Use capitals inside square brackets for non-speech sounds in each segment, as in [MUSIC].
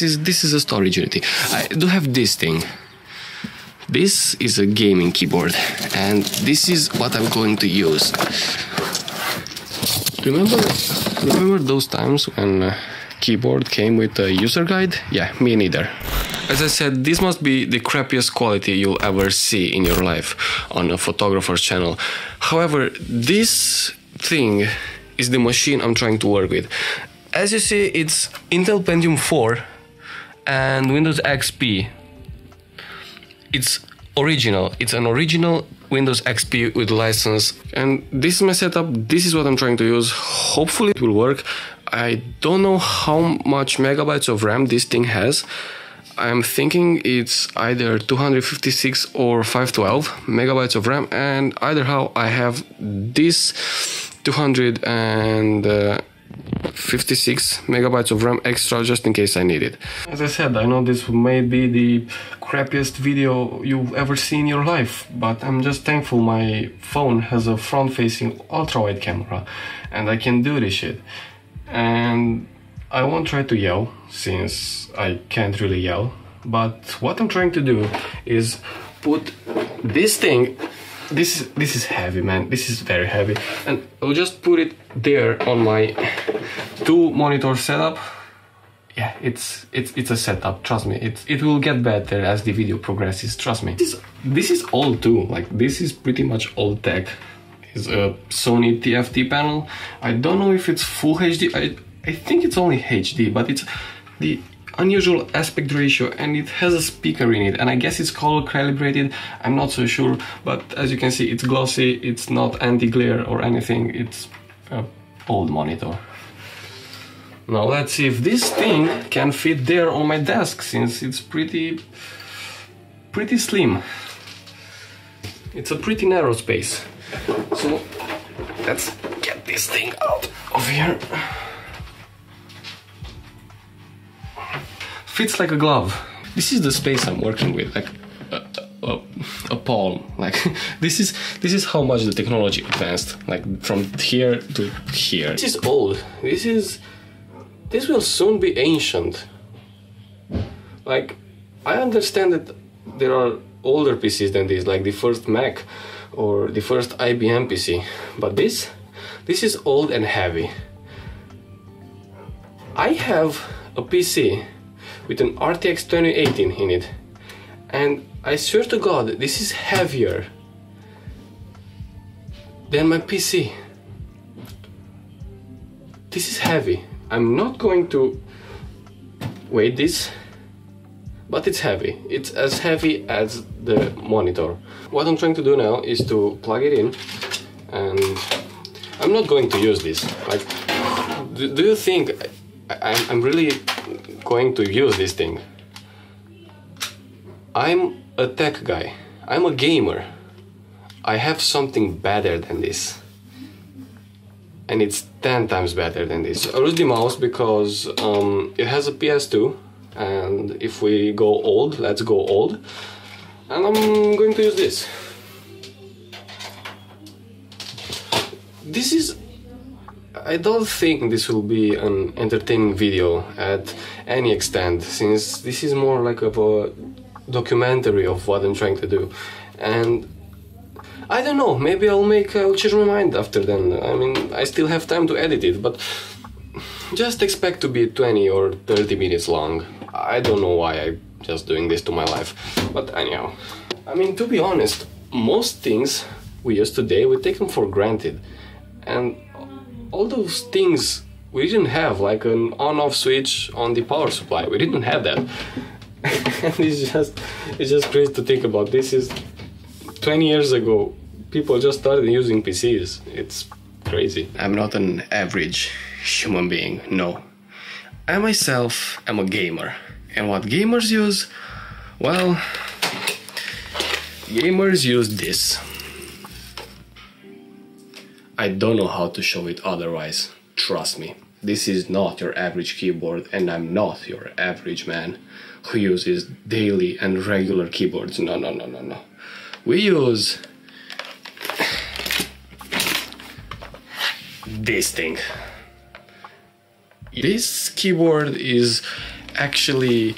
this is this is a storage unity. I do have this thing. This is a gaming keyboard, and this is what I'm going to use. Remember, remember those times when uh, keyboard came with a user guide? Yeah, me neither. As I said, this must be the crappiest quality you'll ever see in your life on a photographer's channel. However, this thing is the machine I'm trying to work with. As you see, it's Intel Pentium 4 and Windows XP. It's original. It's an original Windows XP with license. And this is my setup. This is what I'm trying to use. Hopefully it will work. I don't know how much megabytes of RAM this thing has. I'm thinking it's either 256 or 512 megabytes of RAM, and either how I have this 256 megabytes of RAM extra just in case I need it. As I said, I know this may be the crappiest video you've ever seen in your life, but I'm just thankful my phone has a front-facing ultra-wide camera and I can do this shit. And I won't try to yell since I can't really yell, but what I'm trying to do is put this thing this is this is heavy man. This is very heavy. And I'll just put it there on my two monitor setup. Yeah it's it's it's a setup trust me. It it will get better as the video progresses trust me. This this is all too. Like this is pretty much all tech. Is a Sony TFT panel. I don't know if it's full HD I I think it's only HD but it's the unusual aspect ratio and it has a speaker in it. And I guess it's color calibrated. I'm not so sure but as you can see it's glossy. It's not anti-glare or anything. It's a old monitor. Now let's see if this thing can fit there on my desk since it's pretty pretty slim. It's a pretty narrow space. So let's get this thing out of here fits like a glove. This is the space I'm working with, like a, a, a palm. Like [LAUGHS] this is this is how much the technology advanced, like from here to here. This is old. This is this will soon be ancient. Like I understand that there are older PCs than this, like the first Mac or the first IBM PC, but this this is old and heavy. I have a PC with an RTX 2080 in it. And I swear to God, this is heavier than my PC. This is heavy. I'm not going to weigh this, but it's heavy. It's as heavy as the monitor. What I'm trying to do now is to plug it in and I'm not going to use this. Like, do, you think I'm really going to use this thing. I'm a tech guy. I'm a gamer. I have something better than this. And it's 10 times better than this. I use the mouse because um, it has a PS2 and if we go old, let's go old. And I'm going to use this. This is I don't think this will be an entertaining video at any extent, since this is more like of a documentary of what I'm trying to do. And I don't know, maybe I'll make, I'll change my mind after then. I mean, I still have time to edit it, but just expect to be 20 or 30 minutes long. I don't know why I'm just doing this to my life, but anyhow. I mean, to be honest, most things we use today, we take them for granted. And all those things we didn't have like an on-off switch on the power supply. We didn't have that. [LAUGHS] and it's just it's just crazy to think about. This is 20 years ago. People just started using PCs. It's crazy. I'm not an average human being. No. I myself am a gamer. And what gamers use? Well, gamers use this. I don't know how to show it otherwise. Trust me. This is not your average keyboard and I'm not your average man who uses daily and regular keyboards. No, no, no, no, no. We use this thing. This keyboard is actually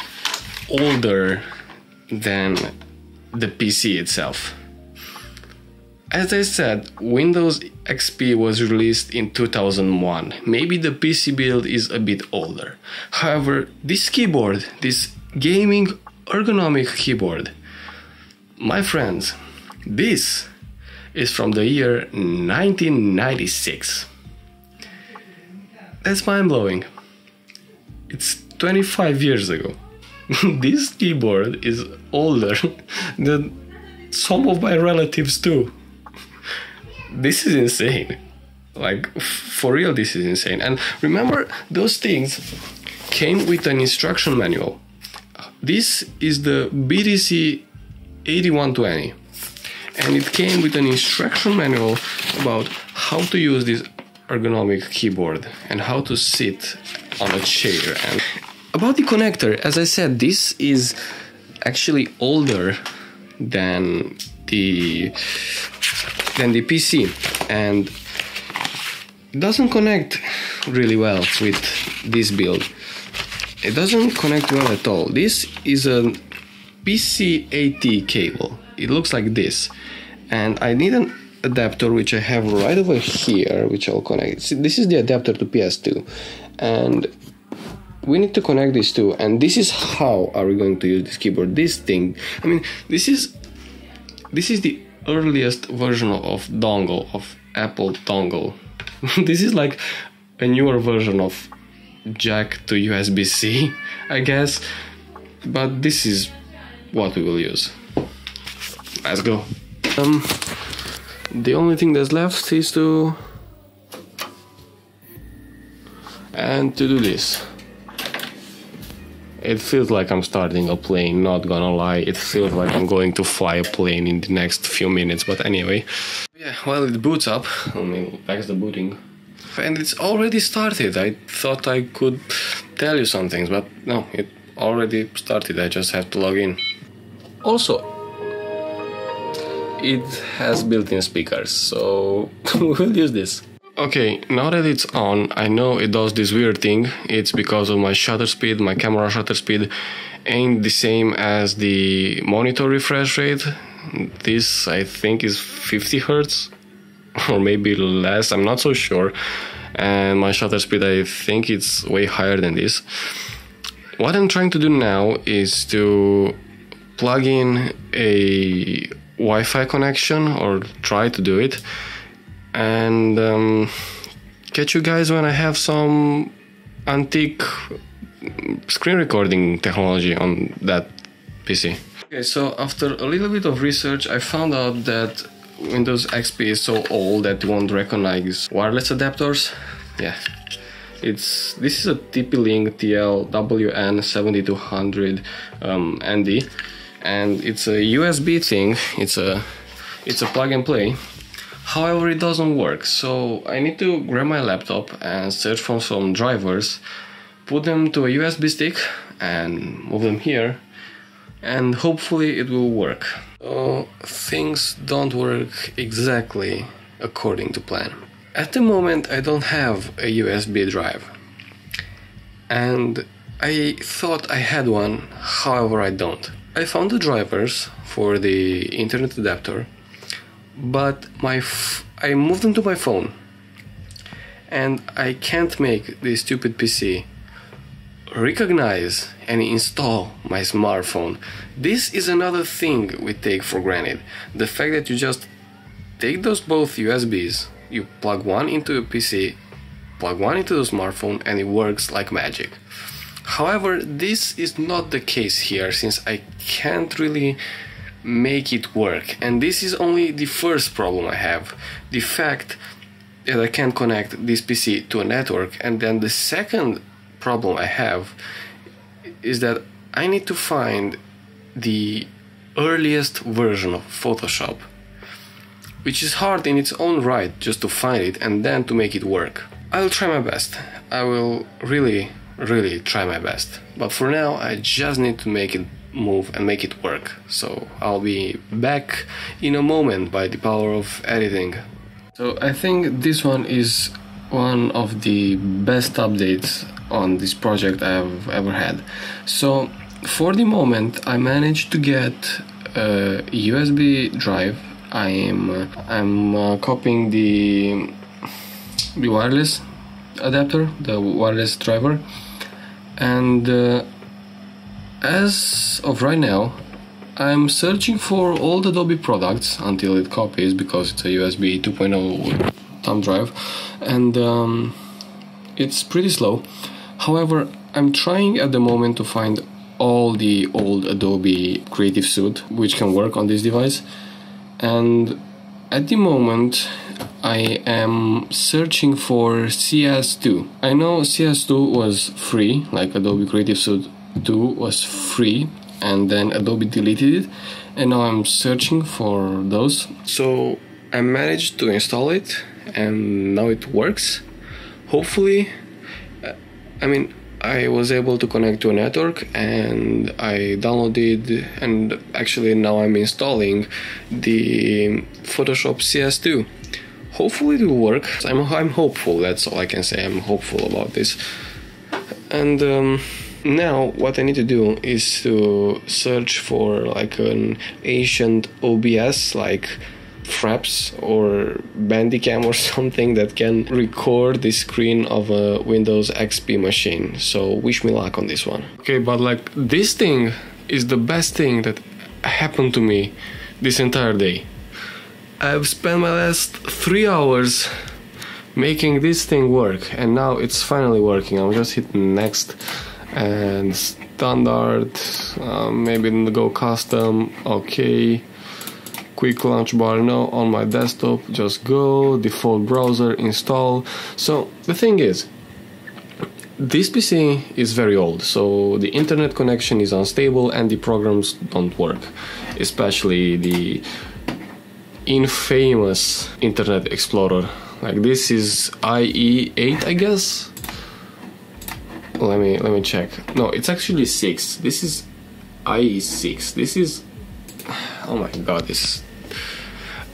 older than the PC itself. As I said, Windows XP was released in 2001. Maybe the PC build is a bit older. However, this keyboard, this gaming ergonomic keyboard, my friends, this is from the year 1996. That's mind blowing. It's 25 years ago. [LAUGHS] this keyboard is older [LAUGHS] than some of my relatives too. This is insane. Like, for real, this is insane. And remember, those things came with an instruction manual. This is the BTC 8120 and it came with an instruction manual about how to use this ergonomic keyboard and how to sit on a chair and about the connector as i said this is actually older than the the pc and it doesn't connect really well with this build. It doesn't connect well at all. This is a pc-at cable. It looks like this. And I need an adapter which I have right over here which I'll connect. See, this is the adapter to PS2 and we need to connect these two. And this is how are we going to use this keyboard? This thing I mean this is this is the earliest version of dongle of Apple dongle. [LAUGHS] This is like a newer version of jack to USB-C I guess. But this is what we will use. Let's go. Um, the only thing that's left is to and to do this it feels like I'm starting a plane, not gonna lie. It feels like I'm going to fly a plane in the next few minutes, but anyway. Yeah, well, it boots up. I mean, that's the booting. And it's already started. I thought I could tell you some things, but no, it already started. I just have to log in. Also, it has built-in speakers, so [LAUGHS] we'll use this. Okay, now that it's on, I know it does this weird thing. It's because of my shutter speed, my camera shutter speed ain't the same as the monitor refresh rate. This, I think, is 50 hertz [LAUGHS] or maybe less, I'm not so sure. And my shutter speed, I think it's way higher than this. What I'm trying to do now is to plug in a Wi-Fi connection or try to do it and um, catch you guys when I have some antique screen recording technology on that PC. Okay, so after a little bit of research, I found out that Windows XP is so old that it won't recognize wireless adapters. Yeah, it's this is a TP-Link TL WN7200 um, ND and it's a USB thing. It's a it's a plug and play. However, it doesn't work. So I need to grab my laptop and search for some drivers, put them to a USB stick and move them here and hopefully it will work. So things don't work exactly according to plan. At the moment I don't have a USB drive and I thought I had one, however I don't. I found the drivers for the internet adapter, but my f- I moved them to my phone, and I can't make the stupid PC recognize and install my smartphone. This is another thing we take for granted. The fact that you just take those both USBs, you plug one into a PC, plug one into the smartphone, and it works like magic. However, this is not the case here since I can't really make it work and this is only the first problem I have the fact that I can't connect this PC to a network and then the second problem I have is that I need to find the earliest version of Photoshop which is hard in its own right just to find it and then to make it work. I'll try my best. I will really really try my best. But for now, I just need to make it move and make it work. So I'll be back in a moment by the power of editing. So I think this one is one of the best updates on this project I've ever had. So for the moment I managed to get a USB drive. I am I'm uh, copying the the wireless adapter, the wireless driver, and uh, as of right now, I'm searching for all the Adobe products until it copies because it's a USB 2.0 thumb drive, and um, it's pretty slow. However, I'm trying at the moment to find all the old Adobe Creative Suite which can work on this device, and at the moment I am searching for CS2. I know CS2 was free, like Adobe Creative Suite 2 was free, and then Adobe deleted it, and now I'm searching for those. So I managed to install it, and now it works. Hopefully, uh, I mean, I was able to connect to a network and I downloaded and actually now I'm installing the Photoshop CS2. Hopefully it will work. I'm, I'm hopeful, that's all I can say. I'm hopeful about this. And um, now what I need to do is to search for like an ancient OBS like Fraps or Bandicam or [LAUGHS] something that can record the screen of a Windows XP machine. So wish me luck on this one. Okay, but like this thing is the best thing that happened to me this entire day. I've spent my last three hours making this thing work and now it's finally working. I'm just hitting next and standard, um, maybe go custom, okay. Quick launch bar no on my desktop just go default browser install. So the thing is this PC is very old so the internet connection is unstable and the programs don't work especially the infamous Internet Explorer. Like this is IE8 I guess let me let me check. No it's actually 6 this is IE6 this is oh my god this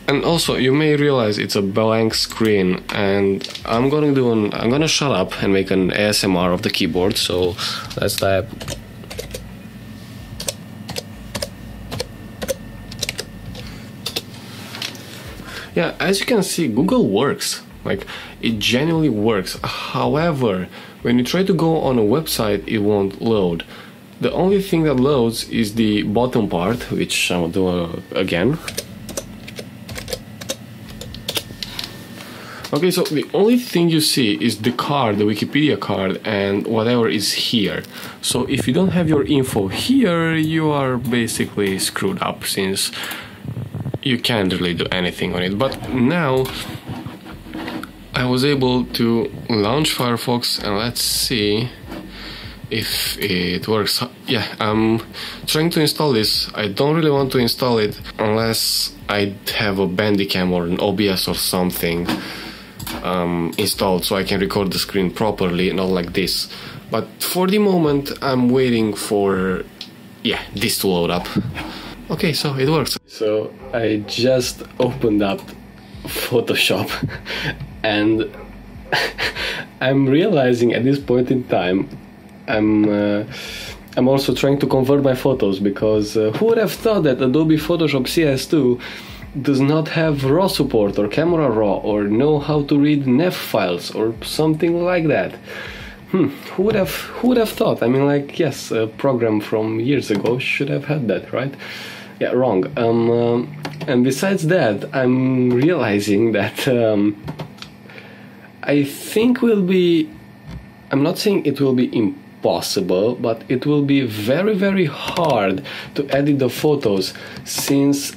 and also you may realize it's a blank screen and I'm gonna do an I'm gonna shut up and make an ASMR of the keyboard so let's type. Yeah as you can see Google works. Like it genuinely works. However when you try to go on a website it won't load the only thing that loads is the bottom part which I'll do uh, again Okay, so the only thing you see is the card, the Wikipedia card, and whatever is here. So if you don't have your info here, you are basically screwed up since you can't really do anything on it. But now I was able to launch Firefox and let's see if it works. Yeah, I'm trying to install this. I don't really want to install it unless I have a Bandicam or an OBS or something um, installed so I can record the screen properly, not like this. But for the moment, I'm waiting for, yeah, this to load up. Okay, so it works. So I just opened up Photoshop [LAUGHS] and [LAUGHS] I'm realizing at this point in time, I'm. Uh, I'm also trying to convert my photos because uh, who would have thought that Adobe Photoshop CS2 does not have RAW support or Camera Raw or know how to read NEF files or something like that. Hmm, who would have who would have thought? I mean, like, yes, a program from years ago should have had that, right? Yeah, wrong. Um, um and besides that, I'm realizing that um, I think will be. I'm not saying it will be impossible, but it will be very, very hard to edit the photos since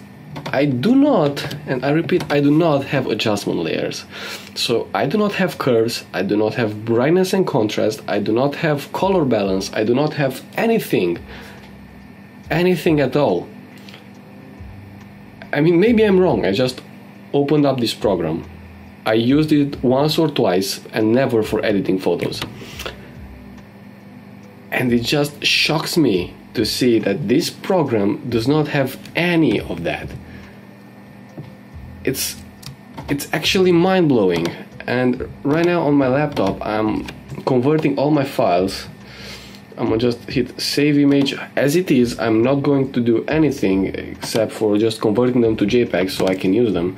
I do not, and I repeat, I do not have adjustment layers. So I do not have curves, I do not have brightness and contrast, I do not have color balance, I do not have anything. Anything at all. I mean, maybe I'm wrong, I just opened up this program. I used it once or twice and never for editing photos. And it just shocks me to see that this program does not have any of that. It's it's actually mind blowing, and right now on my laptop I'm converting all my files I'm gonna just hit save image as it is I'm not going to do anything except for just converting them to JPEG so I can use them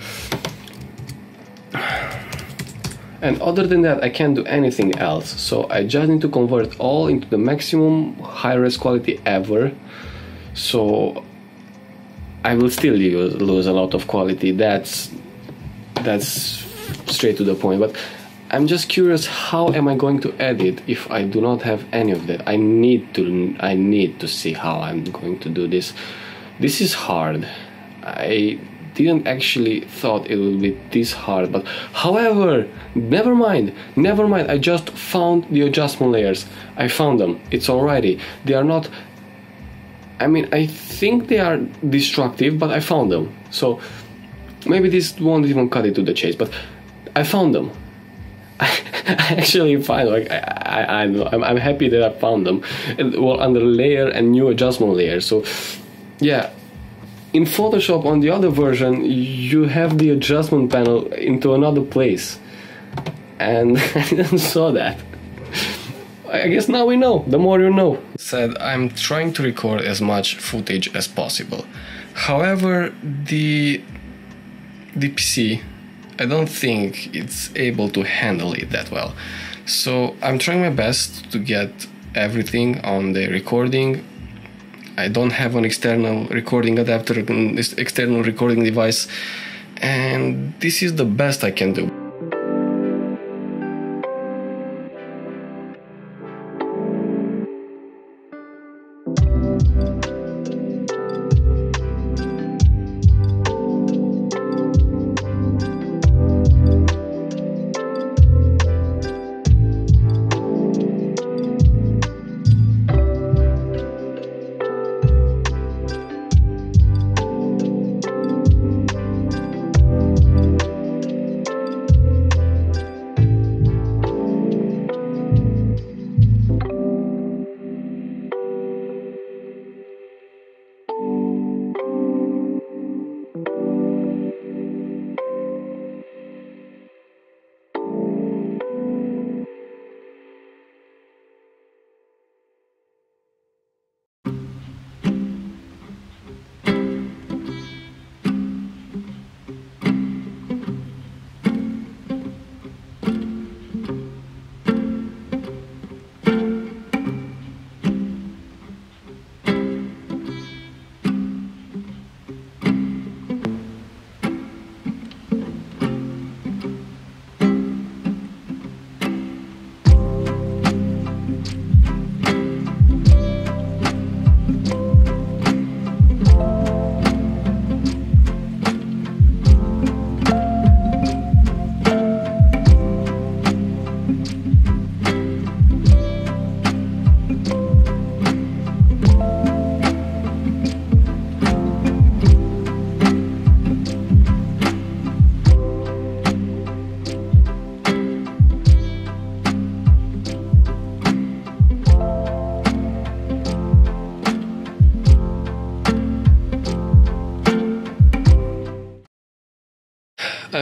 and other than that I can't do anything else. So I just need to convert all into the maximum high-res quality ever. So I will still use, lose a lot of quality. That's that's straight to the point. But I'm just curious how am I going to edit if I do not have any of that? I need to I need to see how I'm going to do this. This is hard. I didn't actually thought it would be this hard but however never mind never mind I just found the adjustment layers. I found them. It's alrighty they are not I mean I think they are destructive but I found them. So maybe this won't even cut it to the chase but I found them. [LAUGHS] I actually find like I, I, I know I'm, I'm happy that I found them and, well under layer and new adjustment layer. So yeah in Photoshop on the other version you have the adjustment panel into another place. And [LAUGHS] I didn't saw that. I guess now we know. The more you know. Said I'm trying to record as much footage as possible. However the the PC I don't think it's able to handle it that well. So I'm trying my best to get everything on the recording I don't have an external recording adapter, this external recording device, and this is the best I can do.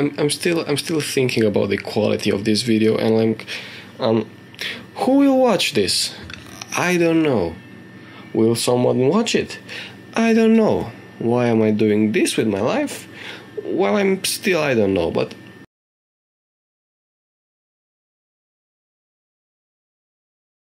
I'm, I'm still I'm still thinking about the quality of this video and like um who will watch this? I don't know. Will someone watch it? I don't know. Why am I doing this with my life? Well, I'm still I don't know, but